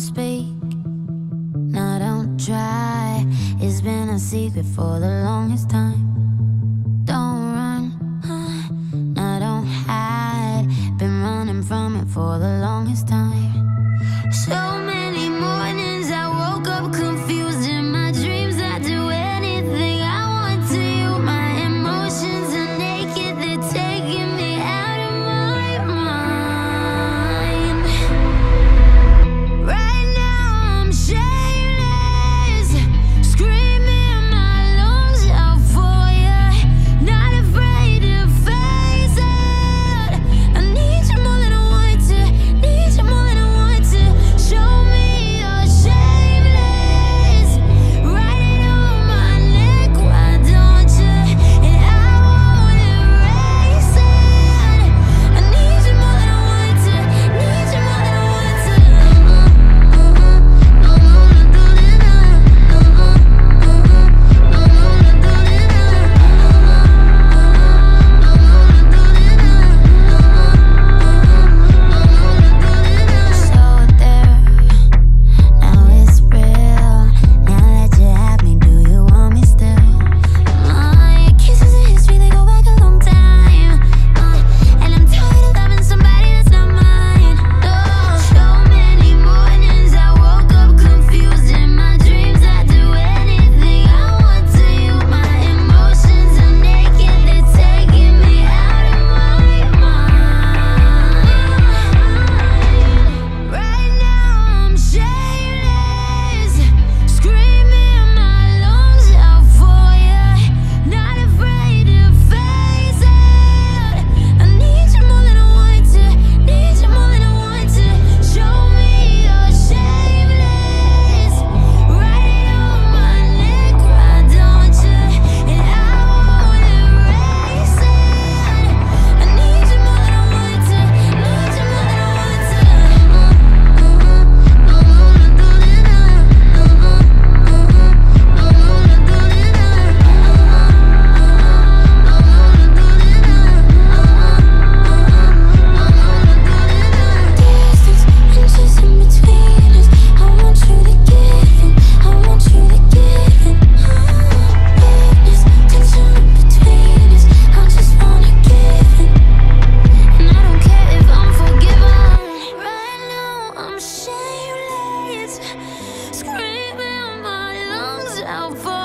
don't speak. No, don't try. It's been a secret for the longest time. Don't run. Huh? No, don't hide. Been running from it for the longest time. Show me. shameless, screaming my lungs out for.